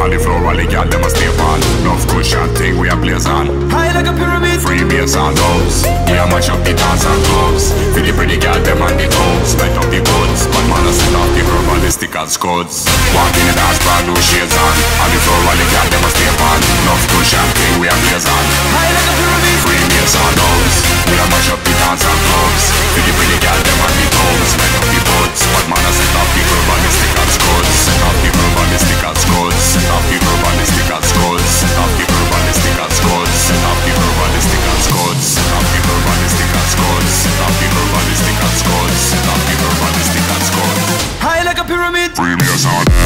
On the floor while the girl them a step on. Love cushion thing we a blaze on. High like a pyramid. Free bass and drums. We a mash up the dance and clubs. For the pretty girl them on the toes. Light up the buds. But man a set off the verbalistic and scuds. Walk in the dance, brand new shades on. On the floor pyramid. Free bass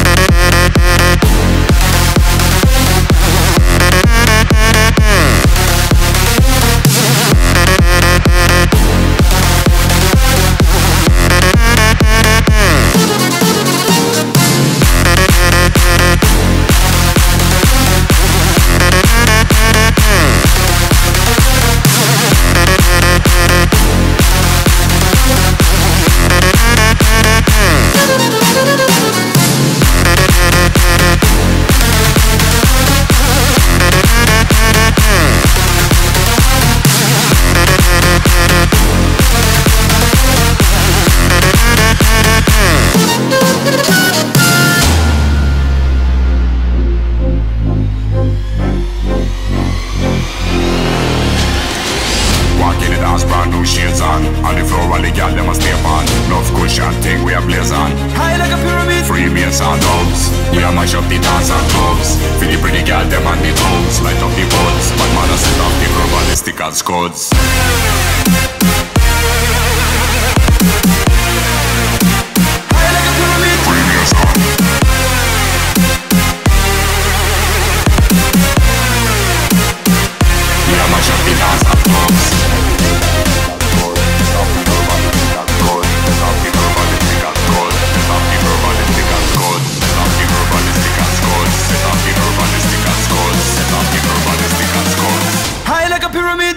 on. The floor while the girl them a step on. Love cushion thing we a blaze on. High like a pyramid. Free bass and drums. We a mash up the dance and clubs. For the pretty girl them on the toes. Light up the buds. But man a set off the verbalistic and scuds.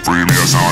High like a